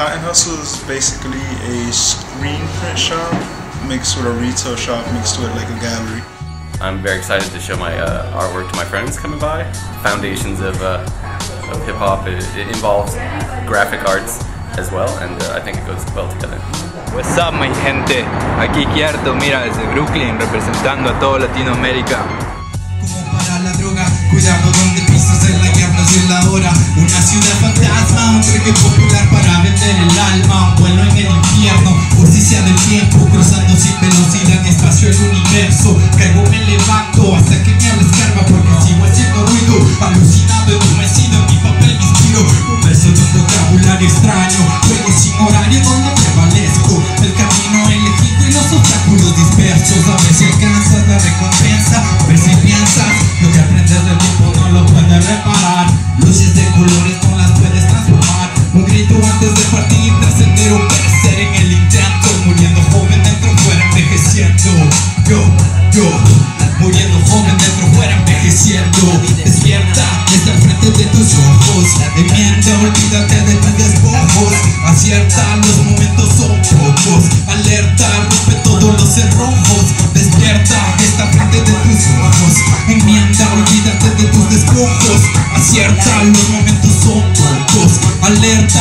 Cotton Hustle is basically a screen print shop mixed with a retail shop mixed with like a gallery. I'm very excited to show my uh, artwork to my friends coming by. Foundations of, uh, of hip hop. It, it, involves graphic arts as well, and uh, I think it goes well together. What's up, my gente? Aquí Kierto, mira, desde Brooklyn, representando a toda Latinoamérica. Como para la droga, cuidado donde pisas en la que hablas de la hora. Una ciudad Levanto hasta que me hables carga porque sigo haciendo ruido. Alucinado, endurecido, en mi papel me inspiro. Un verso de un vocabulario extraño, juego sin horario donde prevalezco. El camino elegido y los obstáculos dispersos. A ver si alcanzas la recompensa, a ver si piensas. Lo que aprendes del tiempo no lo puedes reparar. Luces de colores no las puedes transformar. Un grito antes de partir, trascender o perecer en el intento. Muriendo joven dentro, fuera envejeciendo. Yo, yo, muriendo joven dentro, fuera envejeciendo. Despierta, está frente de tus ojos. Enmienda, olvídate de tus despojos. Acierta, los momentos son pocos. Alerta, rompe todos los cerrojos. Despierta, está frente de tus ojos. Enmienda, olvídate de tus despojos. Acierta, los momentos son pocos. Alerta,